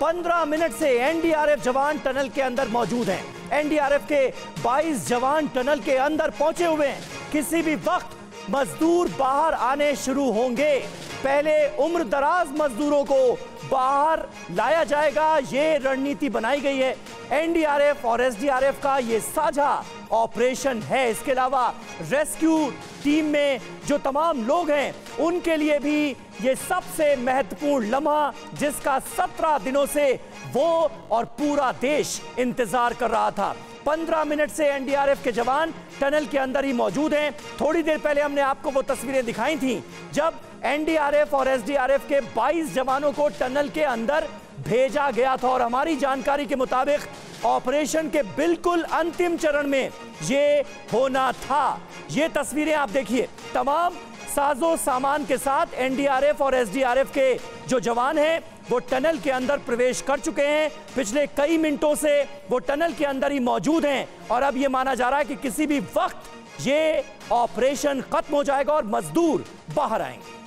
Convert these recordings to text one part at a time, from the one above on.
15 minute से NDRF जवान tunnel के अंदर मौजूद हैं। एनडीआरएफ के 22 जवान टनल के अंदर पहुँचे हुए हैं। किसी भी वक्त मजदूर बाहर आने शुरू होंगे। पहले उम्र दराज मजदूरों को बाहर लाया जाएगा। ये रणनीति बनाई गई है। एनडीआरएफ और एसडीआरएफ का ये साझा ऑपरेशन है। इसके अलावा रेस्क्यू टीम में जो तमाम लोग हैं, उनके लिए भी ये सबसे महत्वपूर्ण लम्हा जिसका सत्रह दिनों से वो और पूरा देश इंतज़ार कर रहा था। पंद्रह मिनट से एनडीआरएफ के जवान टनल के अंदर ही मौजूद हैं। थोड़ी देर पहले हमने आपको वो तस्वीरें दिखाई थी, जब एनडीआरएफ और एसडीआरएफ के 22 जवानों को टनल के अंदर भेजा गया था और हमारी जानकारी के मुताबिक ऑपरेशन के बिल्कुल अंतिम चरण में ये होना था। ये तस्वीरें आप देखिए। तमाम साजो सामान के साथ एनडीआरएफ और एसडीआरएफ के जो जवान हैं, वो टनल के अंदर प्रवेश कर चुके हैं। पिछले कई मिनटों से वो टनल के अंदर ही मौजूद हैं और अब ये माना जा रहा है कि किसी भी वक्त ये ऑपरेशन खत्म हो जाएगा और मजदूर बाहर आएँगे।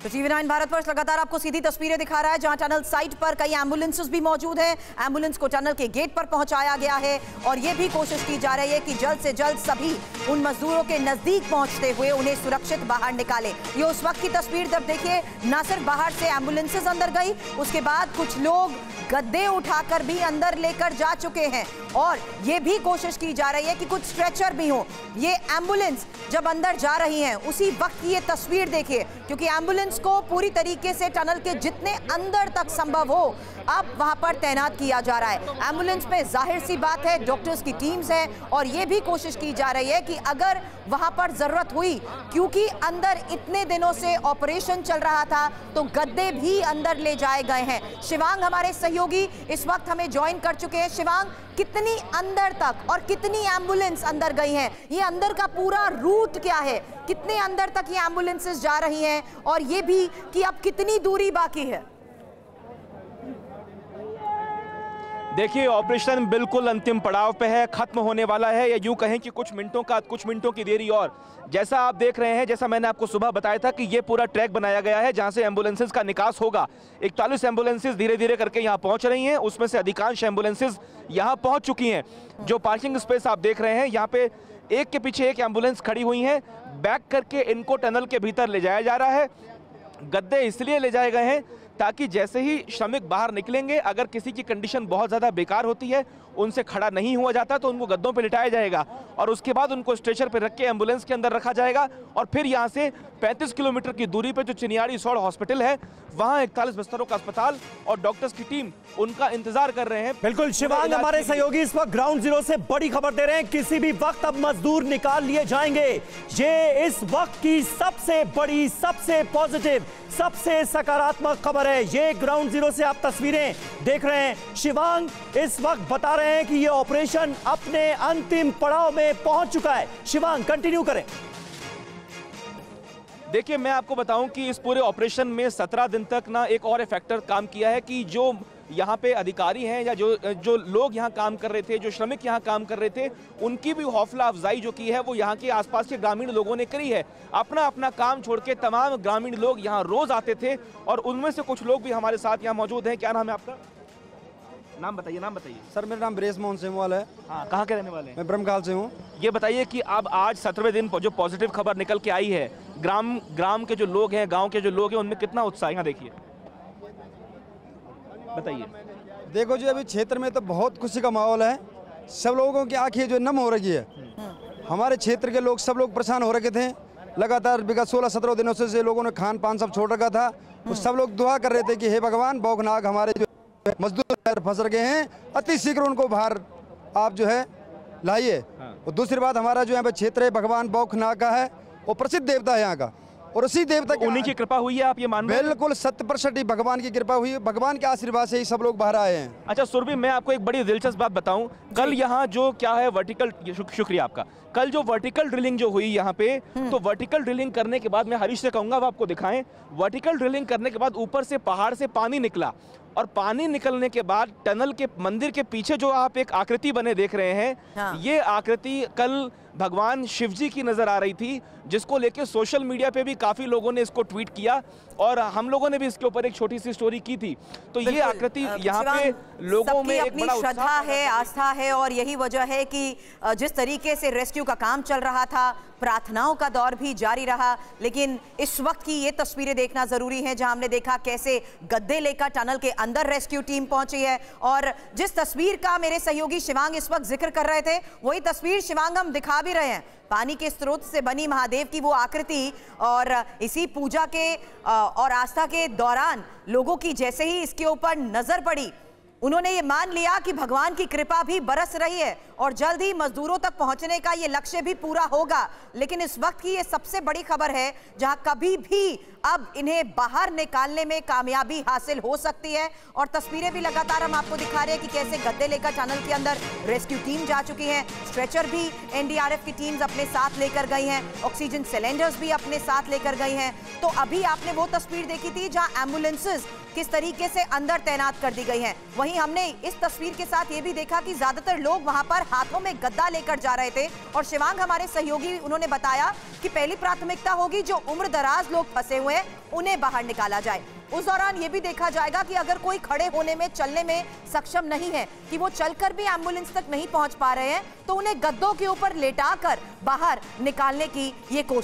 तो टीवी नाइन भारतवर्ष लगातार आपको सीधी तस्वीरें दिखा रहा है, जहाँ टनल साइट पर कई एम्बुलेंसेस भी मौजूद हैं। एंबुलेंस को टनल के गेट पर पहुँचाया गया है और ये भी कोशिश की जा रही है कि जल्द से जल्द सभी उन मजदूरों के नज़दीक पहुँचते हुए उन्हें सुरक्षित बाहर निकाले। ये उस वक्त की तस्वीर, जब देखिए, न सिर्फ़ बाहर से एम्बुलेंसेज अंदर गई, उसके बाद कुछ लोग गद्दे उठाकर भी अंदर लेकर जा चुके हैं। और ये भी कोशिश की जा रही है कि कुछ स्ट्रेचर भी हो। ये एंबुलेंस जब अंदर जा रही हैं, उसी वक्त ये तस्वीर देखिए, क्योंकि एंबुलेंस को पूरी तरीके से टनल के जितने अंदर तक संभव हो अब वहाँ पर तैनात किया जा रहा है। एंबुलेंस में ज़ाहिर सी बात है, डॉक्टर्स की टीम्स हैं और ये भी कोशिश की जा रही है कि अगर वहाँ पर ज़रूरत हुई, क्योंकि अंदर इतने दिनों से ऑपरेशन चल रहा था तो गद्दे भी अंदर ले जाए गए हैं। शिवांग हमारे सहयोगी इस वक्त हमें ज्वाइन कर चुके हैं। शिवांग, कितनी अंदर तक और कितनी एंबुलेंस अंदर गई हैं? ये अंदर का पूरा रूट क्या है? कितने अंदर तक ये एम्बुलेंसेस जा रही हैं? और ये भी कि अब कितनी दूरी बाकी है? देखिए, ऑपरेशन बिल्कुल अंतिम पड़ाव पे है, खत्म होने वाला है। या यूँ कहें कि कुछ मिनटों का, कुछ मिनटों की देरी और। जैसा आप देख रहे हैं, जैसा मैंने आपको सुबह बताया था कि ये पूरा ट्रैक बनाया गया है, जहाँ से एम्बुलेंसेज का निकास होगा। इकतालीस एम्बुलेंसेज धीरे धीरे करके यहाँ पहुँच रही हैं, उसमें से अधिकांश एम्बुलेंसेज यहाँ पहुँच चुकी हैं। जो पार्किंग स्पेस आप देख रहे हैं, यहाँ पे एक के पीछे एक एंबुलेंस खड़ी हुई है, बैक करके इनको टनल के भीतर ले जाया जा रहा है। गद्दे इसलिए ले जाए गए हैं ताकि जैसे ही श्रमिक बाहर निकलेंगे, अगर किसी की कंडीशन बहुत ज़्यादा बेकार होती है उनसे खड़ा नहीं हुआ जाता तो उनको गद्दों पर लिटाया जाएगा और उसके बाद उनको स्ट्रेचर पर रख के एंबुलेंस के अंदर रखा जाएगा और फिर यहाँ से 35 किलोमीटर की दूरी पर जो चिनियाड़ी सौड़ हॉस्पिटल है वहाँ इकतालीस बिस्तरों का अस्पताल और डॉक्टर्स की टीम उनका इंतज़ार कर रहे हैं। बिल्कुल शिवांग हमारे सहयोगी इस वक्त ग्राउंड ज़ीरो से बड़ी खबर दे रहे हैं। किसी भी वक्त अब मजदूर निकाल लिए जाएँगे। ये इस वक्त की सबसे बड़ी सबसे पॉजिटिव सबसे सकारात्मक खबर है। ये ग्राउंड ज़ीरो से आप तस्वीरें देख रहे हैं। शिवांग इस वक्त बता रहे हैं कि ये ऑपरेशन अपने अंतिम पड़ाव में पहुँच चुका है। शिवांग कंटिन्यू करें। देखिए, मैं आपको बताऊँ कि इस पूरे ऑपरेशन में 17 दिन तक ना एक और फैक्टर काम किया है कि जो यहाँ पे अधिकारी हैं या जो जो लोग यहाँ काम कर रहे थे, जो श्रमिक यहाँ काम कर रहे थे, उनकी भी हौसला अफजाई जो की है वो यहाँ के आसपास के ग्रामीण लोगों ने करी है। अपना अपना काम छोड़ के तमाम ग्रामीण लोग यहाँ रोज आते थे और उनमें से कुछ लोग भी हमारे साथ यहाँ मौजूद हैं। क्या नाम है आपका? नाम बताइए नाम बताइए। सर मेरा नाम ब्रेस मोहन सेमवाल है। हाँ कहाँ के रहने वाले हैं? मैं ब्रह्मकाल से हूँ। ये बताइए कि अब आज सत्रहवें दिन जो पॉजिटिव खबर निकल के आई है ग्राम ग्राम के जो लोग हैं गाँव के जो लोग हैं उनमें कितना उत्साह यहाँ देखिए। बताइए। देखो जी अभी क्षेत्र में तो बहुत खुशी का माहौल है। सब लोगों की आँखें जो नम हो रही है। हमारे क्षेत्र के लोग सब लोग परेशान हो रखे थे। लगातार विगत सोलह सत्रह दिनों से, से लोगों ने खान पान सब छोड़ रखा था। तो सब लोग दुआ कर रहे थे कि हे भगवान बौखनाग हमारे जो मजदूर फंस रखे हैं अति शीघ्र उनको बाहर आप जो है लाइए। हाँ। और दूसरी बात हमारा जो है क्षेत्र है भगवान बौखनाग का है वो प्रसिद्ध देवता है यहाँ का। और उसी देवता तो उन्हीं की कृपा हुई है आप ये मान? बिल्कुल सत्य प्रतिशत ही भगवान की कृपा हुई है भगवान के आशीर्वाद से ही सब लोग बाहर आए हैं। अच्छा सुरभि मैं आपको एक बड़ी दिलचस्प बात बताऊँ। कल यहाँ जो क्या है वर्टिकल शुक, शुक्रिया आपका। कल जो वर्टिकल ड्रिलिंग जो हुई यहाँ पे तो वर्टिकल ड्रिलिंग करने के बाद मैं हरीश से कहूँगा आप आपको दिखाएँ। वर्टिकल ड्रिलिंग करने के बाद ऊपर से पहाड़ से पानी निकला। और पानी निकलने के बाद टनल के मंदिर के पीछे जो आप एक आकृति बने देख रहे हैं हाँ। ये आकृति कल भगवान शिव जी की नज़र आ रही थी जिसको लेके सोशल मीडिया पे भी काफ़ी लोगों ने इसको ट्वीट किया और हम लोगों ने भी इसके ऊपर एक छोटी सी स्टोरी की थी तो ये आकृति यहाँ पे लोगों में एक बड़ा श्रद्धा है आस्था है और यही वजह है कि जिस तरीके से रेस्क्यू का काम चल रहा था प्रार्थनाओं का दौर भी जारी रहा, लेकिन इस वक्त की ये तस्वीरें देखना ज़रूरी है, जहाँ हमने देखा कैसे गद्दे लेकर टनल के अंदर रेस्क्यू टीम पहुँची है। और जिस तस्वीर का मेरे सहयोगी शिवांग इस वक्त ज़िक्र कर रहे थे, वही तस्वीर शिवांग हम दिखा भी रहे हैं। पानी के स्रोत से बनी महादेव की वो आकृति और इसी पूजा के और आस्था के दौरान लोगों की जैसे ही इसके ऊपर नज़र पड़ी उन्होंने ये मान लिया कि भगवान की कृपा भी बरस रही है और जल्द ही मजदूरों तक पहुँचने का ये लक्ष्य भी पूरा होगा। लेकिन इस वक्त की ये सबसे बड़ी खबर है, जहाँ कभी भी अब इन्हें बाहर निकालने में कामयाबी हासिल हो सकती है। और तस्वीरें भी लगातार हम आपको दिखा रहे हैं कि कैसे गद्दे लेकर टनल के अंदर रेस्क्यू टीम जा चुकी है। स्ट्रेचर भी एनडीआरएफ की टीम्स अपने साथ लेकर गई हैं, ऑक्सीजन सिलेंडर्स भी अपने साथ लेकर गई हैं। तो अभी आपने वो तस्वीर देखी थी जहाँ एम्बुलेंसेस किस तरीके से अंदर तैनात कर दी गई हैं। वहीं हमने इस तस्वीर के साथ ये भी देखा कि ज़्यादातर लोग वहाँ पर हाथों में गद्दा लेकर जा रहे थे और शिवांग हमारे सहयोगी उन्होंने बताया कि पहली प्राथमिकता होगी जो उम्र दराज लोग फंसे हुए हैं, उन्हें बाहर निकाला जाए। उस दौरान ये भी देखा जाएगा कि अगर कोई खड़े होने में, चलने में सक्षम नहीं है, कि वो चलकर भी एंबुलेंस तक नहीं पहुँच पा रहे हैं तो उन्हें गद्दों के ऊपर लेटाकर बाहर निकालने की ये कोशिश